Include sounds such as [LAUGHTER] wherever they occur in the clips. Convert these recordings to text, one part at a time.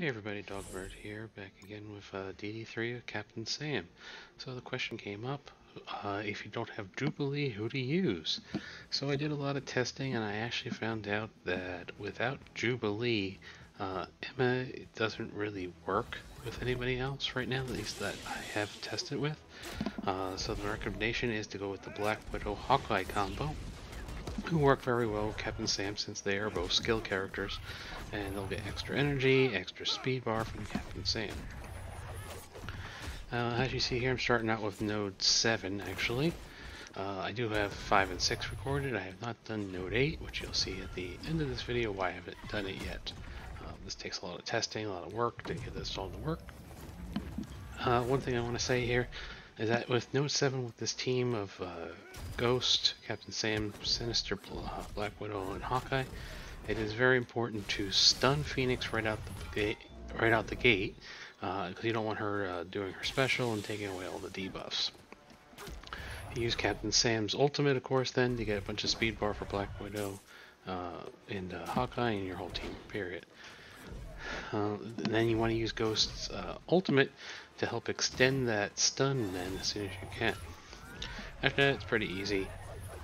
Hey everybody, Dogbert here, back again with uh, DD3 of Captain Sam. So the question came up, uh, if you don't have Jubilee, who to use? So I did a lot of testing and I actually found out that without Jubilee, uh, Emma doesn't really work with anybody else right now, at least that I have tested with. Uh, so the recommendation is to go with the Black Widow Hawkeye combo, who work very well with Captain Sam since they are both skill characters and they'll get extra energy, extra speed bar from Captain Sam. Uh, as you see here, I'm starting out with node 7 actually. Uh, I do have 5 and 6 recorded. I have not done node 8, which you'll see at the end of this video why I haven't done it yet. Uh, this takes a lot of testing, a lot of work to get this all to work. Uh, one thing I want to say here is that with Note 7 with this team of uh, Ghost, Captain Sam, Sinister, uh, Black Widow, and Hawkeye, it is very important to stun Phoenix right out the gate, right out the gate, because uh, you don't want her uh, doing her special and taking away all the debuffs. You use Captain Sam's ultimate, of course, then to get a bunch of speed bar for Black Widow uh, and uh, Hawkeye and your whole team. Period. Uh, then you want to use Ghost's uh, ultimate to help extend that stun then as soon as you can. After that, it's pretty easy.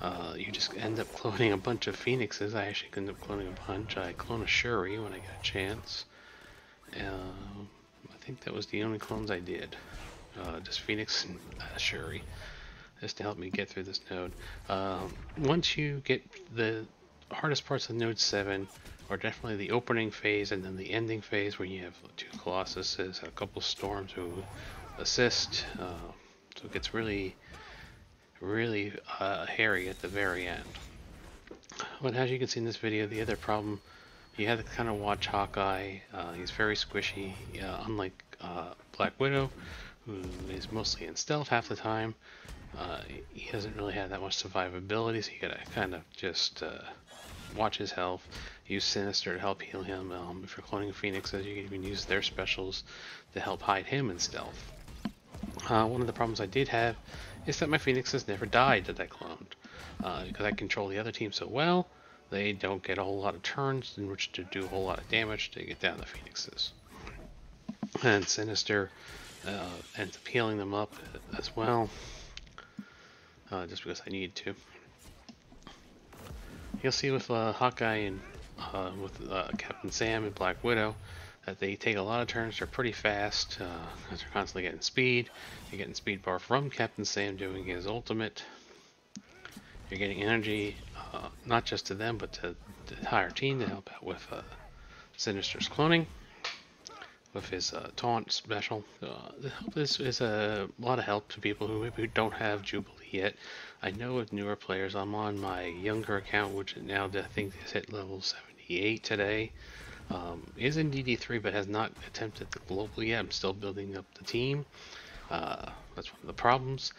Uh, you just end up [LAUGHS] cloning a bunch of phoenixes. I actually end up cloning a bunch. I clone a Shuri when I get a chance. Uh, I think that was the only clones I did. Uh, just Phoenix and uh, Shuri. Just to help me get through this node. Um, once you get the hardest parts of node 7 are definitely the opening phase and then the ending phase where you have two Colossuses and a couple Storms who assist. Uh, so it gets really really uh, hairy at the very end. But as you can see in this video, the other problem, you have to kind of watch Hawkeye. Uh, he's very squishy, uh, unlike uh, Black Widow, who is mostly in stealth half the time. Uh, he doesn't really have that much survivability, so you gotta kind of just watch his health. Use Sinister to help heal him. Um, if you're cloning Phoenixes, you can even use their specials to help hide him in stealth. one of the problems I did have is that my Phoenixes never died that I cloned. Uh, because I control the other team so well, they don't get a whole lot of turns in which to do a whole lot of damage to get down the Phoenixes. And Sinister uh, ends up healing them up as well, uh, just because I need to. You'll see with uh, Hawkeye and uh, with uh, Captain Sam and Black Widow, that they take a lot of turns. They're pretty fast because uh, they're constantly getting speed. You're getting speed bar from Captain Sam doing his ultimate. You're getting energy uh, not just to them but to the entire team to help out with uh, Sinister's cloning with his uh, taunt special. Uh, this is a lot of help to people who maybe don't have Jubilee yet. I know with newer players, I'm on my younger account, which now I think is hit level 78 today. Um, is in DD3 but has not attempted the global yet. I'm still building up the team. Uh, that's one of the problems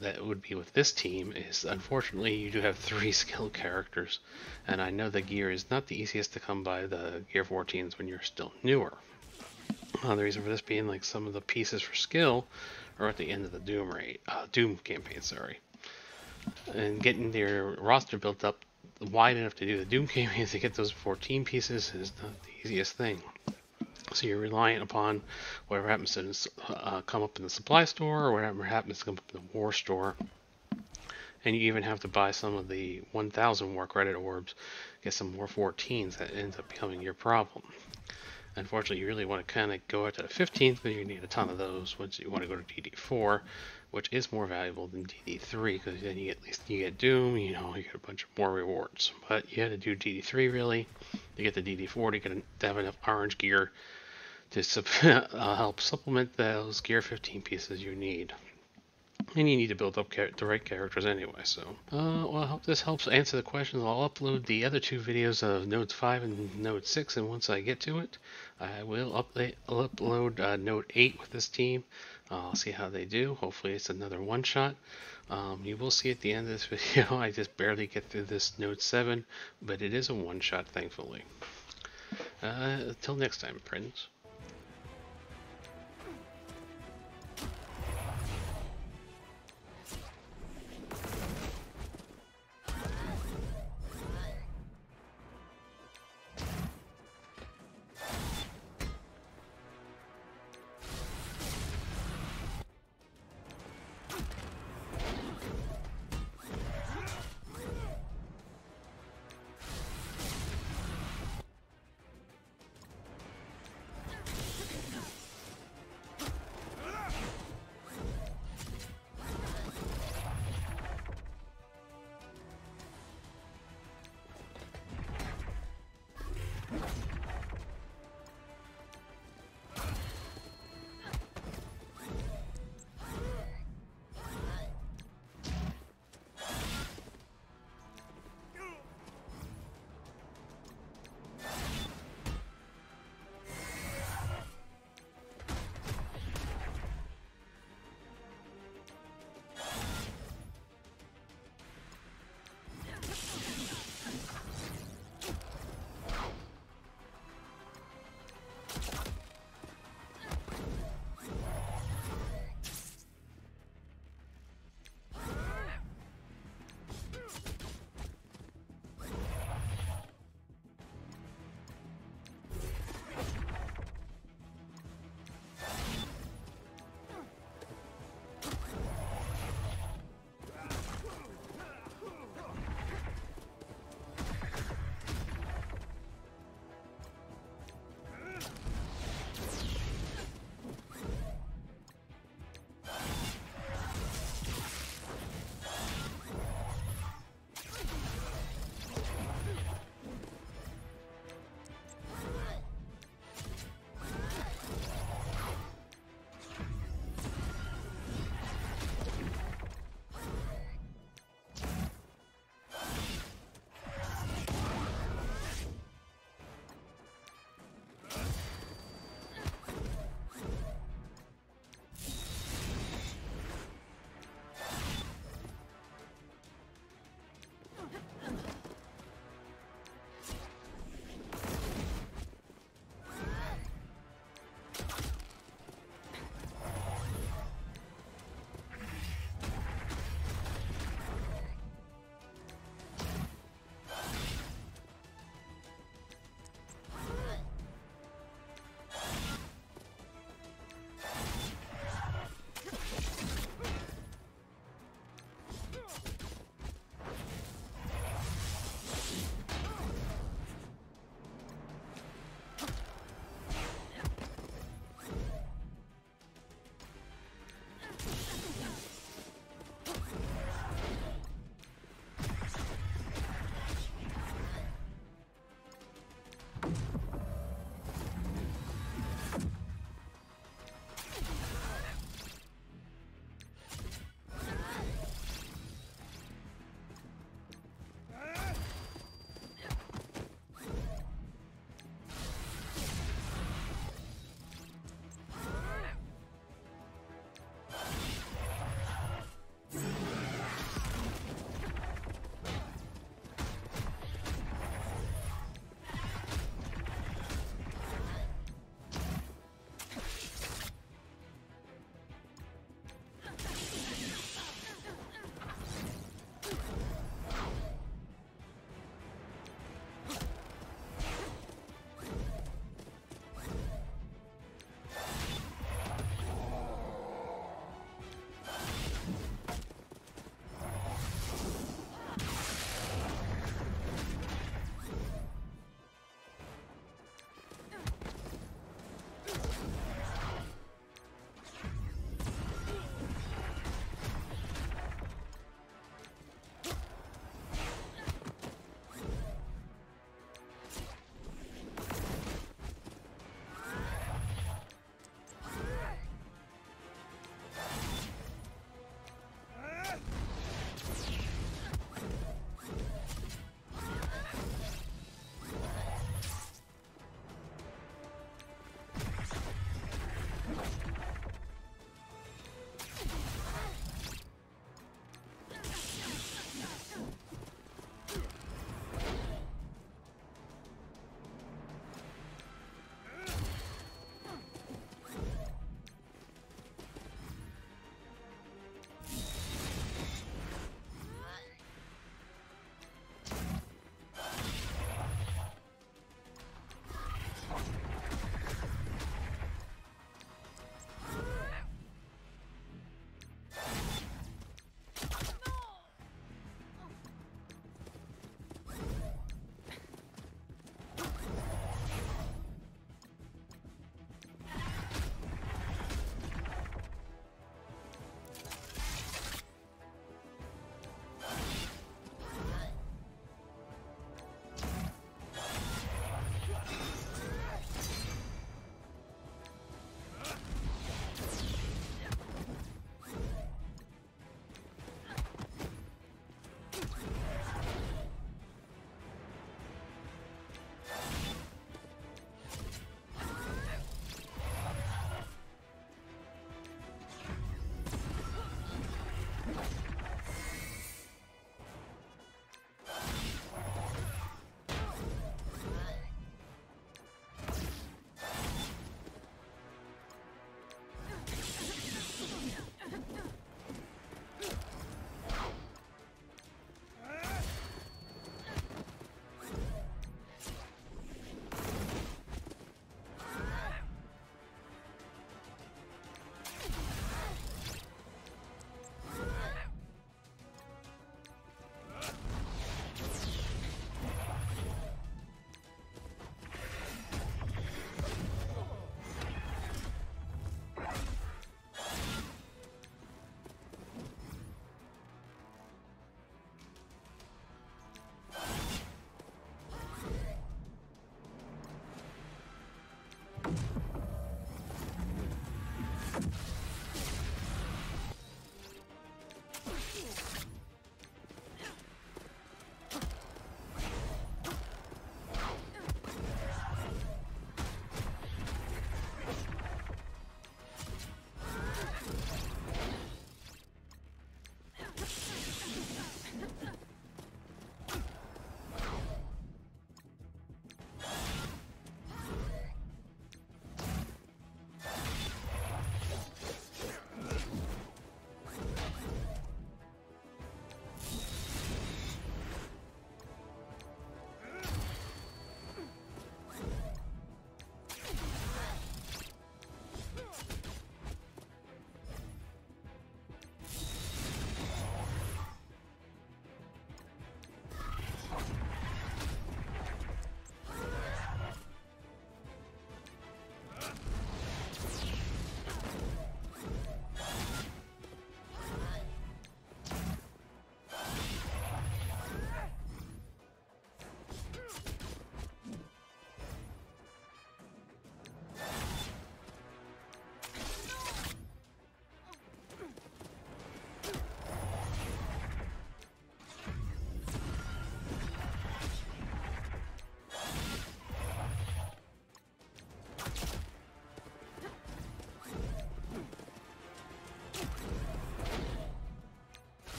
that would be with this team is unfortunately you do have three [LAUGHS] skill characters and I know the gear is not the easiest to come by the gear 14s when you're still newer. Uh, the reason for this being like some of the pieces for skill are at the end of the Doom raid, uh, Doom campaign, sorry. And getting their roster built up wide enough to do the Doom campaign [LAUGHS] to get those 14 pieces is not the easiest thing. So you're reliant upon whatever happens to uh, come up in the supply store or whatever happens to come up in the war store. And you even have to buy some of the 1000 war credit orbs, get some more 14s that ends up becoming your problem. Unfortunately, you really want to kind of go out to the 15th because you need a ton of those once you want to go to DD4 which is more valuable than DD3 because then you get at least you get Doom, you know, you get a bunch of more rewards. But you had to do DD3 really to get the DD4 to get to have enough orange gear to [LAUGHS] uh, help supplement those gear 15 pieces you need. And you need to build up the right characters anyway, so. Uh, well, I hope this helps answer the questions. I'll upload the other two videos of Node 5 and Node 6, and once I get to it, I will I'll upload uh, Node 8 with this team. Uh, I'll see how they do. Hopefully it's another one-shot. Um, you will see at the end of this [LAUGHS] video, I just barely get through this Node 7, but it is a one-shot, thankfully. Uh, until next time, friends.